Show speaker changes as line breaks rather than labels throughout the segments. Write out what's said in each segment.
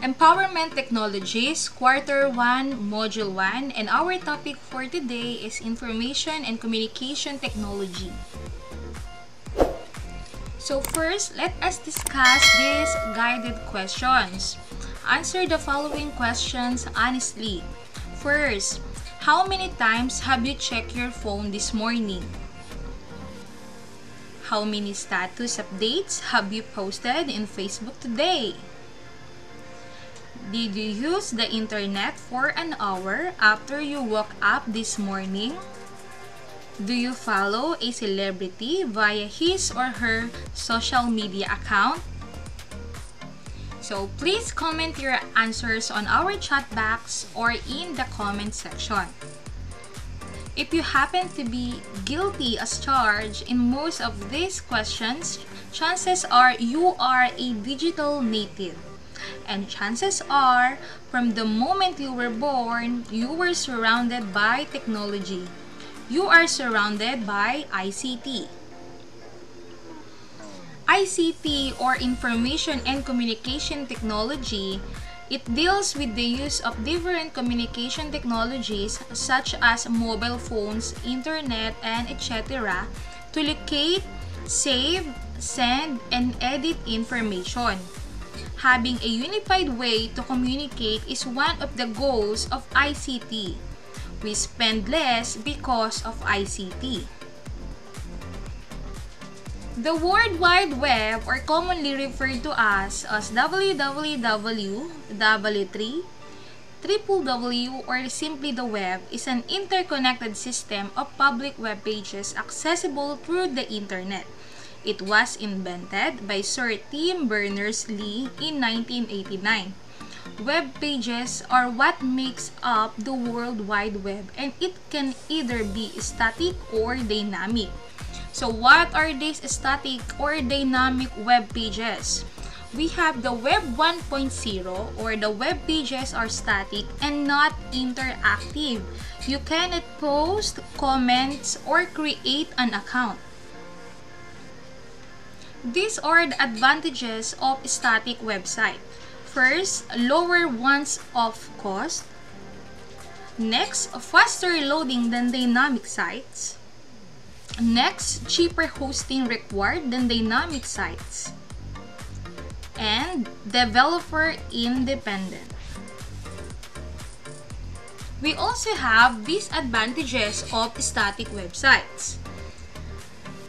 Empowerment Technologies, Quarter 1, Module 1, and our topic for today is Information and Communication Technology. So first, let us discuss these guided questions. Answer the following questions honestly. First, how many times have you checked your phone this morning? How many status updates have you posted in Facebook today? Did you use the internet for an hour after you woke up this morning? Do you follow a celebrity via his or her social media account? So please comment your answers on our chat box or in the comment section. If you happen to be guilty as charged in most of these questions, chances are you are a digital native. And chances are, from the moment you were born, you were surrounded by technology. You are surrounded by ICT. ICT or Information and Communication Technology, it deals with the use of different communication technologies such as mobile phones, internet, and etc. to locate, save, send, and edit information. Having a unified way to communicate is one of the goals of ICT. We spend less because of ICT. The World Wide Web, or commonly referred to as, as www, W3, www, or simply the web, is an interconnected system of public web pages accessible through the internet. It was invented by Sir Tim Berners-Lee in 1989. Web pages are what makes up the World Wide Web and it can either be static or dynamic. So what are these static or dynamic web pages? We have the Web 1.0 or the web pages are static and not interactive. You cannot post comments or create an account. These are the advantages of static website. First, lower ones of cost. Next, faster loading than dynamic sites. Next, cheaper hosting required than dynamic sites. And developer independent. We also have these advantages of static websites.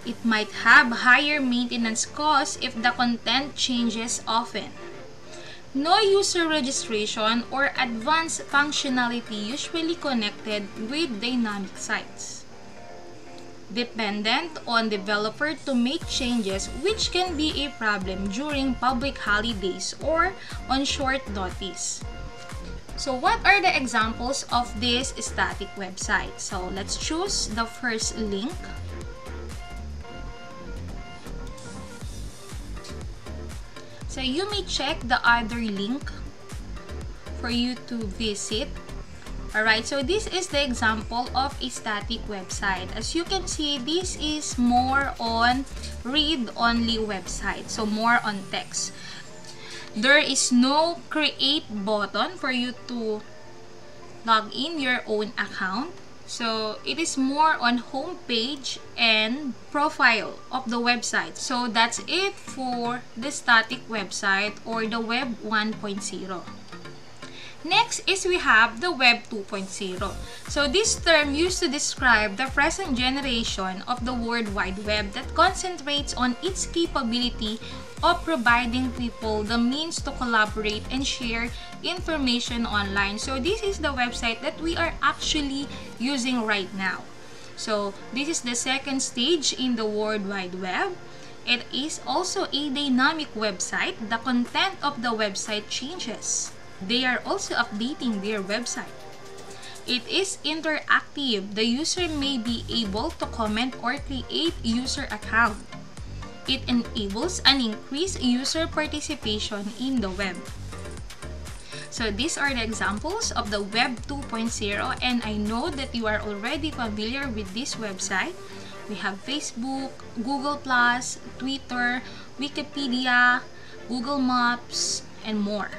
It might have higher maintenance costs if the content changes often. No user registration or advanced functionality usually connected with dynamic sites dependent on developer to make changes which can be a problem during public holidays or on short notice. So what are the examples of this static website? So let's choose the first link. So you may check the other link for you to visit Alright, so this is the example of a static website. As you can see, this is more on read-only website. So more on text. There is no create button for you to log in your own account. So it is more on homepage and profile of the website. So that's it for the static website or the web 1.0. Next is we have the Web 2.0. So this term used to describe the present generation of the World Wide Web that concentrates on its capability of providing people the means to collaborate and share information online. So this is the website that we are actually using right now. So this is the second stage in the World Wide Web. It is also a dynamic website. The content of the website changes they are also updating their website. It is interactive. The user may be able to comment or create user account. It enables an increased user participation in the web. So these are the examples of the Web 2.0 and I know that you are already familiar with this website. We have Facebook, Google+, Twitter, Wikipedia, Google Maps, and more.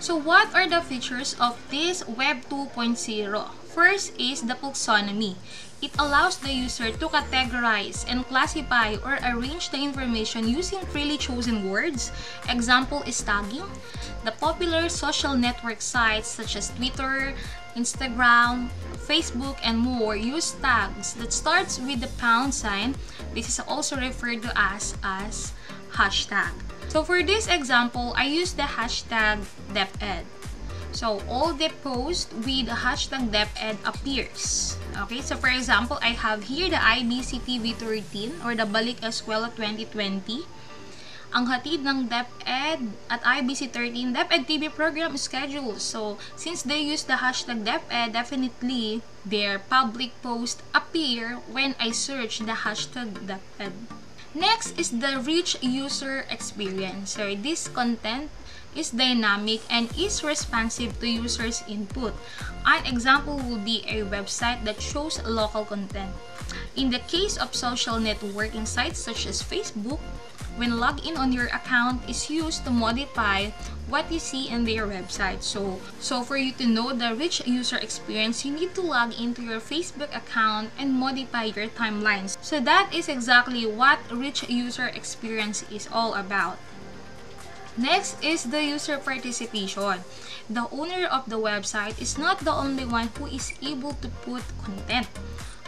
So what are the features of this Web 2.0? First is the folksonomy. It allows the user to categorize and classify or arrange the information using freely chosen words. Example is tagging. The popular social network sites such as Twitter, Instagram, Facebook, and more use tags that starts with the pound sign. This is also referred to as as hashtag. So for this example, I use the hashtag DepEd. So all the post with hashtag DepEd appears. Okay, so for example, I have here the IBC TV 13 or the Balik Eskwela 2020. Ang hatid ng DepEd at IBC 13 DepEd TV program schedule. So, since they use the hashtag DepEd, definitely their public post appear when I search the hashtag DepEd. Next is the rich user experience. So this content is dynamic and is responsive to users' input. An example would be a website that shows local content. In the case of social networking sites such as Facebook, when login on your account is used to modify what you see in their website. So, so for you to know the rich user experience, you need to log into your Facebook account and modify your timelines. So that is exactly what rich user experience is all about. Next is the user participation. The owner of the website is not the only one who is able to put content.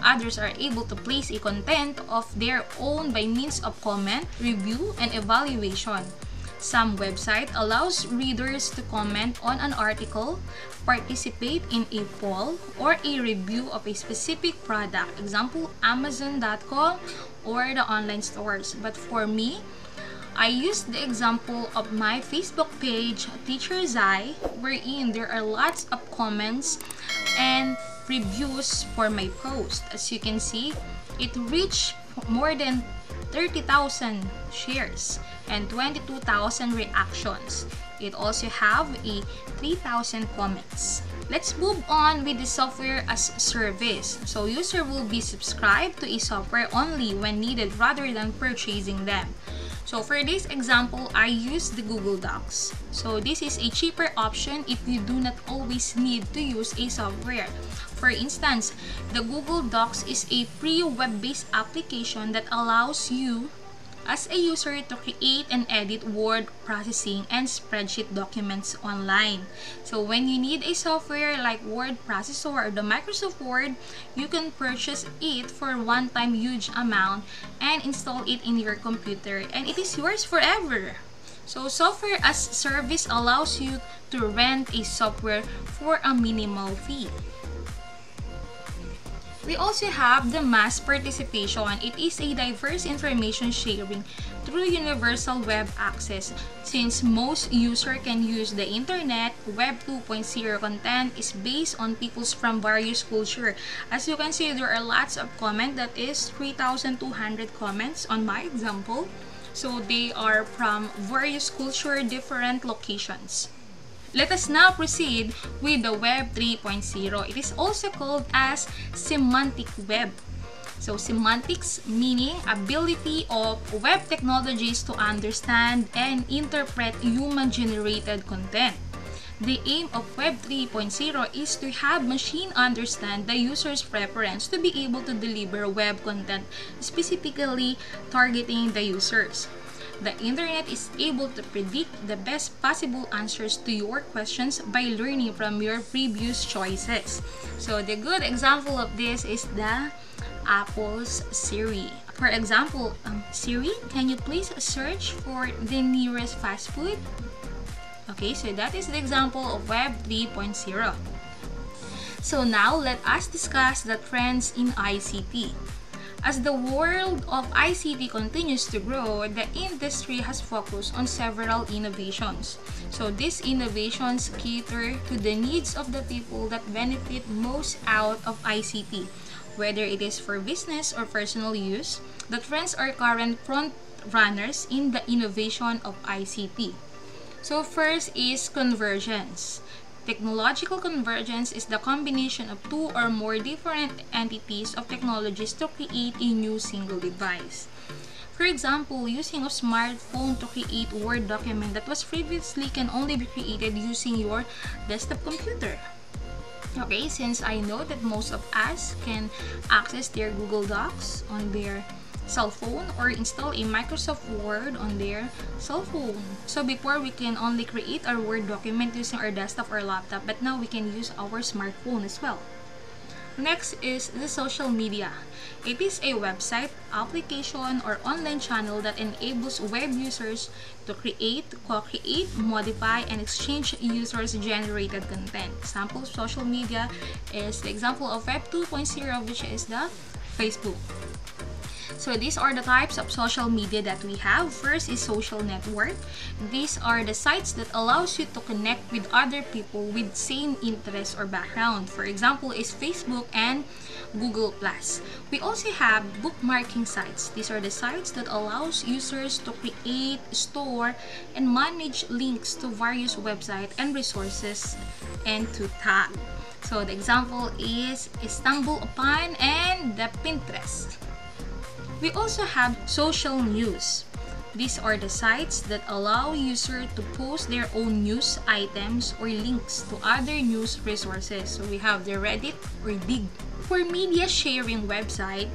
Others are able to place a content of their own by means of comment, review, and evaluation. Some website allows readers to comment on an article, participate in a poll, or a review of a specific product. Example, Amazon.com or the online stores. But for me, I use the example of my Facebook page, Teacher Zai, wherein there are lots of comments and reviews for my post. As you can see, it reached more than 30,000 shares and 22,000 reactions. It also have a 3,000 comments. Let's move on with the software as service. So user will be subscribed to a software only when needed rather than purchasing them. So for this example, I use the Google Docs. So this is a cheaper option if you do not always need to use a software. For instance, the Google Docs is a free web-based application that allows you as a user to create and edit word processing and spreadsheet documents online. So when you need a software like word processor or the Microsoft Word, you can purchase it for one-time huge amount and install it in your computer and it is yours forever. So software as service allows you to rent a software for a minimal fee. We also have the mass participation. It is a diverse information sharing through universal web access. Since most user can use the internet, Web 2.0 content is based on peoples from various culture. As you can see, there are lots of comment that is 3,200 comments on my example. So they are from various culture, different locations. Let us now proceed with the Web 3.0. It is also called as semantic web. So semantics meaning ability of web technologies to understand and interpret human-generated content. The aim of Web 3.0 is to have machine understand the user's preference to be able to deliver web content specifically targeting the users the internet is able to predict the best possible answers to your questions by learning from your previous choices. So the good example of this is the Apple's Siri. For example, um, Siri, can you please search for the nearest fast food? Okay, so that is the example of Web 3.0. So now let us discuss the trends in ICT. As the world of ICT continues to grow, the industry has focused on several innovations. So these innovations cater to the needs of the people that benefit most out of ICT, whether it is for business or personal use. The trends are current front runners in the innovation of ICT. So first is convergence. Technological convergence is the combination of two or more different entities of technologies to create a new single device. For example, using a smartphone to create Word document that was previously can only be created using your desktop computer. Okay, since I know that most of us can access their Google Docs on their cell phone or install a Microsoft Word on their cell phone. So before we can only create our Word document using our desktop or laptop, but now we can use our smartphone as well. Next is the social media. It is a website, application, or online channel that enables web users to create, co-create, modify, and exchange users' generated content. Example social media is the example of Web 2.0 which is the Facebook. So these are the types of social media that we have. First is social network. These are the sites that allows you to connect with other people with same interest or background. For example, is Facebook and Google+. We also have bookmarking sites. These are the sites that allows users to create, store, and manage links to various websites and resources and to tag. So the example is StumbleUpon and the Pinterest. We also have social news. These are the sites that allow users to post their own news items or links to other news resources. So we have the Reddit or Digg. For media sharing website,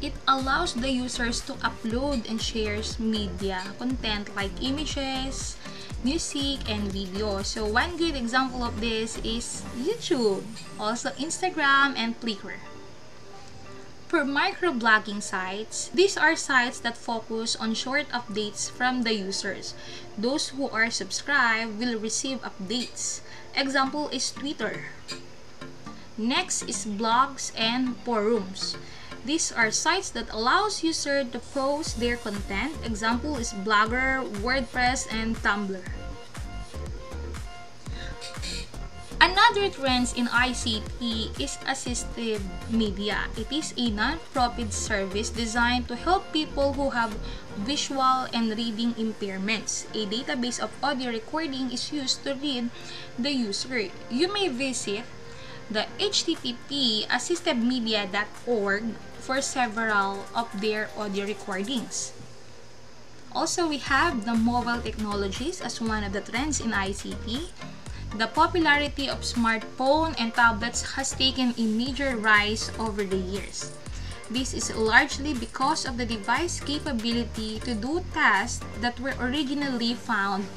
it allows the users to upload and share media content like images, music, and video. So one good example of this is YouTube, also Instagram and Flickr. For microblogging sites, these are sites that focus on short updates from the users. Those who are subscribed will receive updates. Example is Twitter. Next is blogs and forums. These are sites that allows users to post their content. Example is Blogger, WordPress, and Tumblr. Another trend in ICT is assistive media. It is a non-profit service designed to help people who have visual and reading impairments. A database of audio recording is used to read the user. You may visit the http assistedmedia.org for several of their audio recordings. Also, we have the mobile technologies as one of the trends in ICT. The popularity of smartphone and tablets has taken a major rise over the years. This is largely because of the device capability to do tasks that were originally found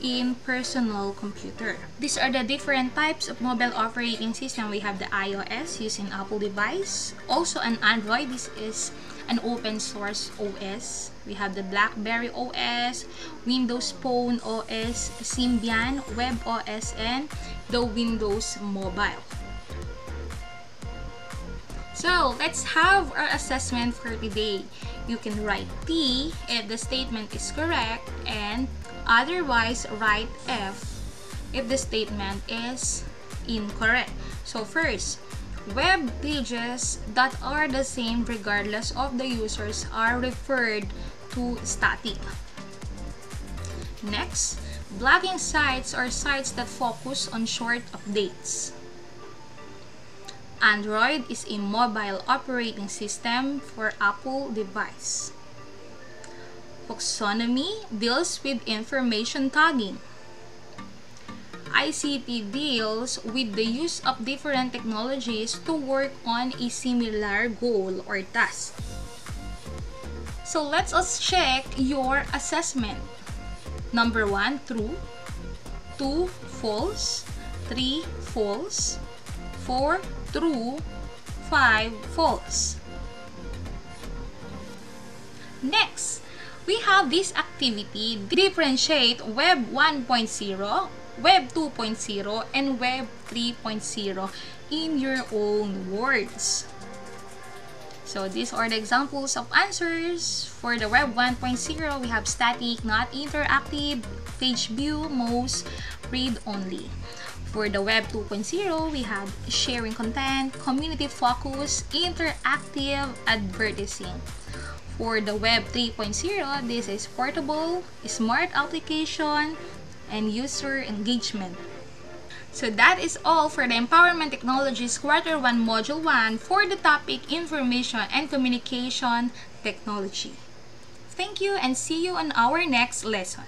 in personal computer. These are the different types of mobile operating system. We have the iOS using Apple device. Also an Android. This is an open source OS. We have the BlackBerry OS, Windows Phone OS, Symbian Web OS, and the Windows Mobile. So, let's have our assessment for today. You can write T if the statement is correct and otherwise write F if the statement is incorrect. So first, Web pages that are the same regardless of the users are referred to static. Next, blogging sites are sites that focus on short updates. Android is a mobile operating system for Apple device. Taxonomy deals with information tagging. ICT deals with the use of different technologies to work on a similar goal or task. So let's us check your assessment. Number 1, true. 2, false. 3, false. 4, true. 5, false. Next, we have this activity differentiate Web 1.0 Web 2.0 and Web 3.0 in your own words. So these are the examples of answers. For the Web 1.0, we have static, not interactive, page view, most, read only. For the Web 2.0, we have sharing content, community focus, interactive advertising. For the Web 3.0, this is portable, smart application, and user engagement. So that is all for the Empowerment Technologies Quarter 1 Module 1 for the topic Information and Communication Technology. Thank you and see you on our next lesson.